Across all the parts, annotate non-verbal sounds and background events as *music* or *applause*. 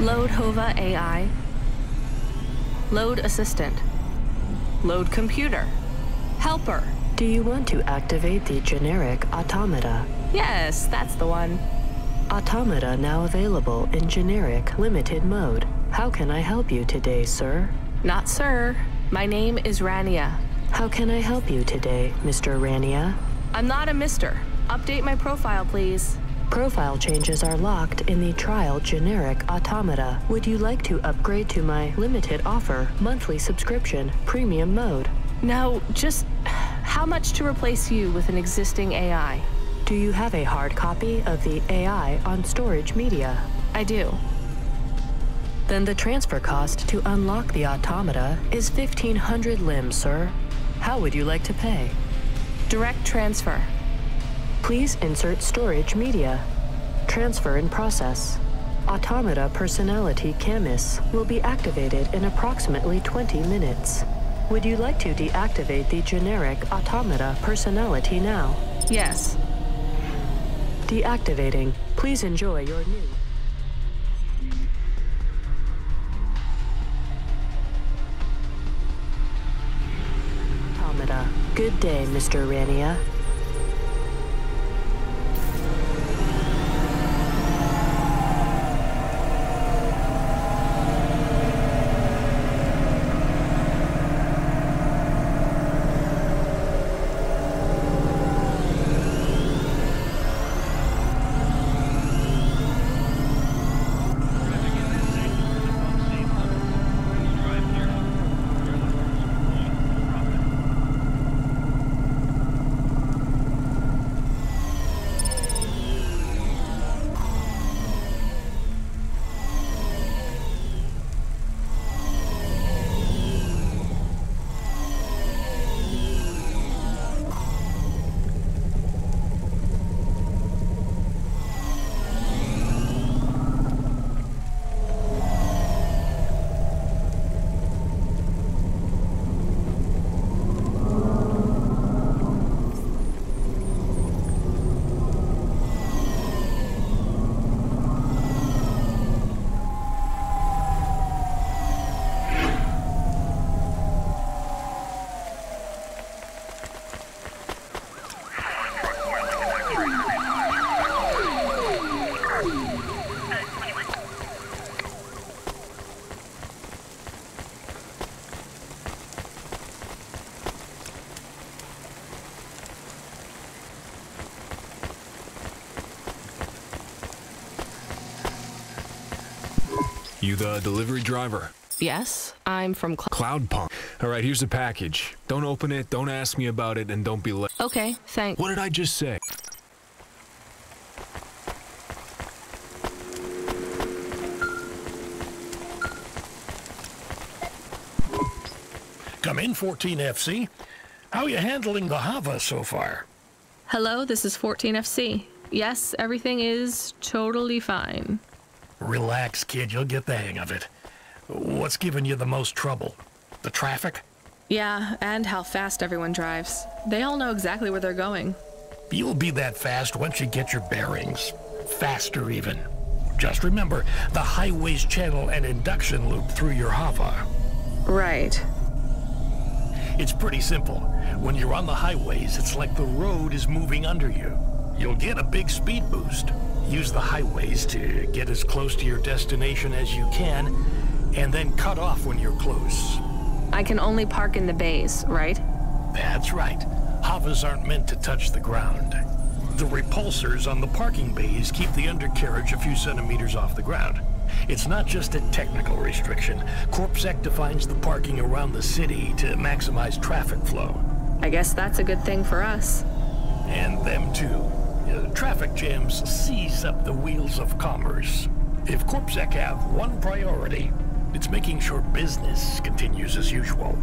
Load Hova AI. Load Assistant. Load Computer. Helper. Do you want to activate the generic automata? Yes, that's the one. Automata now available in generic limited mode. How can I help you today, sir? Not sir. My name is Rania. How can I help you today, Mr. Rania? I'm not a mister. Update my profile, please. Profile changes are locked in the trial generic automata. Would you like to upgrade to my limited offer monthly subscription premium mode? No, just how much to replace you with an existing AI? Do you have a hard copy of the AI on storage media? I do. Then the transfer cost to unlock the automata is 1500 lim, sir. How would you like to pay? Direct transfer. Please insert storage media. Transfer in process. Automata personality Camus will be activated in approximately 20 minutes. Would you like to deactivate the generic automata personality now? Yes. Deactivating. Please enjoy your new. Automata. Good day, Mr. Rania. You the delivery driver? Yes, I'm from Cl- Cloudpunk. All right, here's the package. Don't open it, don't ask me about it, and don't be late. Okay, thanks. What did I just say? Come in, 14FC. How you handling the Hova so far? Hello, this is 14FC. Yes, everything is totally fine. Relax, kid. You'll get the hang of it. What's giving you the most trouble? The traffic? Yeah, and how fast everyone drives. They all know exactly where they're going. You'll be that fast once you get your bearings. Faster, even. Just remember the highways channel an induction loop through your Hova. Right. It's pretty simple. When you're on the highways, it's like the road is moving under you. You'll get a big speed boost. Use the highways to get as close to your destination as you can, and then cut off when you're close. I can only park in the bays, right? That's right. Hovas aren't meant to touch the ground. The repulsors on the parking bays keep the undercarriage a few centimeters off the ground. It's not just a technical restriction. CorpSec defines the parking around the city to maximize traffic flow. I guess that's a good thing for us. And them too. Traffic jams seize up the wheels of commerce. If CorpSec have one priority, it's making sure business continues as usual.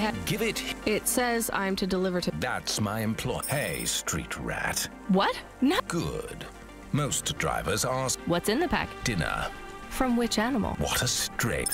Have. Give it. It says I'm to deliver to. That's my employ. Hey, street rat. What? No. Good. Most drivers ask What's in the pack? dinner. From which animal? What a straight.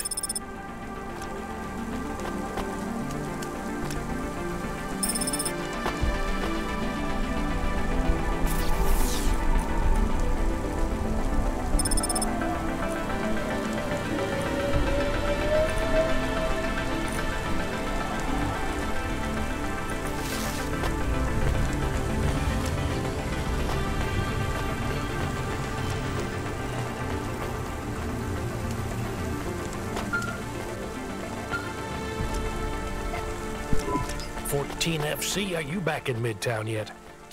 Fourteen FC, are you back in Midtown yet?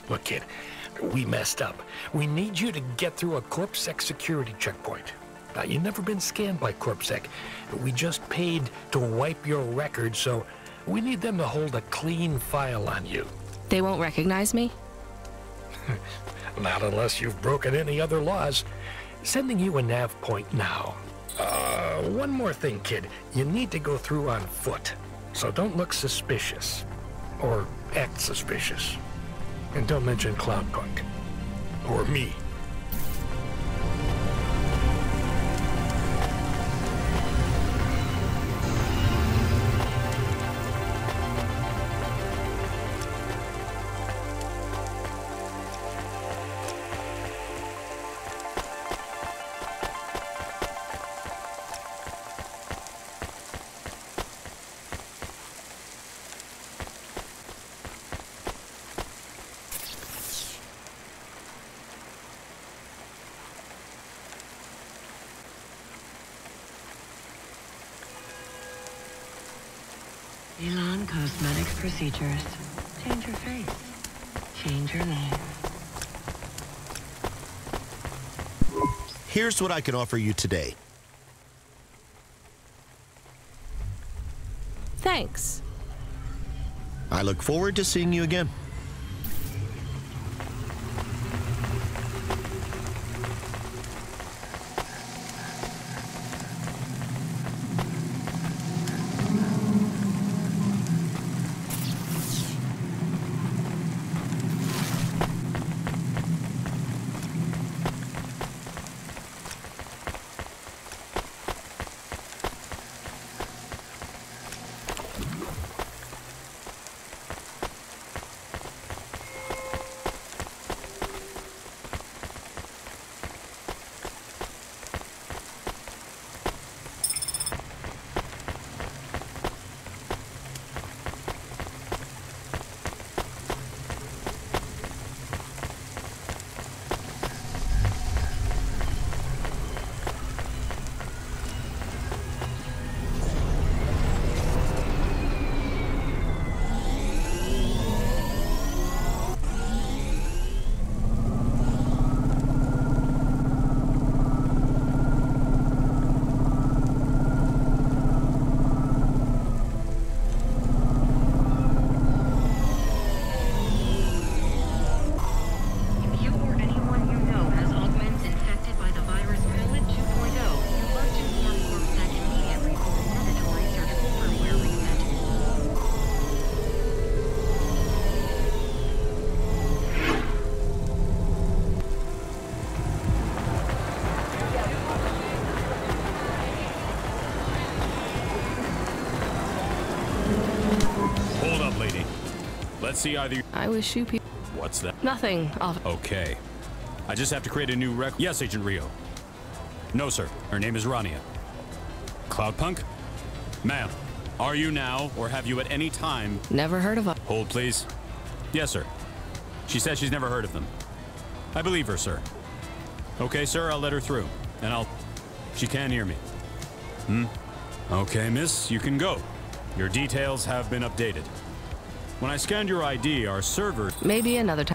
Look, kid, we messed up. We need you to get through a CorpSec security checkpoint. Now, you've never been scanned by CorpSec. We just paid to wipe your record, so we need them to hold a clean file on you. They won't recognize me? *laughs* Not unless you've broken any other laws. Sending you a nav point now. Uh, one more thing, kid. You need to go through on foot. So don't look suspicious. Or act suspicious. And don't mention Cloudpunk. Or me. Procedures. Change your face. Change your name. Here's what I can offer you today. Thanks. I look forward to seeing you again. Let's see either. I wish you people. What's that? Nothing. Off. Okay. I just have to create a new record. Yes, Agent Rio. No, sir. Her name is Rania. Cloudpunk? Ma'am, are you now, or have you at any time. Never heard of a. Hold, please. Yes, sir. She says she's never heard of them. I believe her, sir. Okay, sir, I'll let her through. And I'll. She can hear me. Hmm? Okay, miss, you can go. Your details have been updated. When I scanned your ID, our server. Maybe another time.